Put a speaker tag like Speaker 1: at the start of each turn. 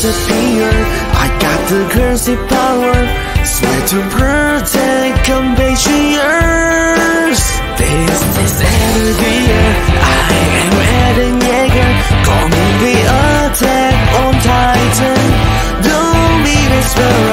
Speaker 1: Disappear. I got the crazy power. Swear to protect compatriots This is energy I am Eren Yeager. Call me the attack on Titan. Don't be desperate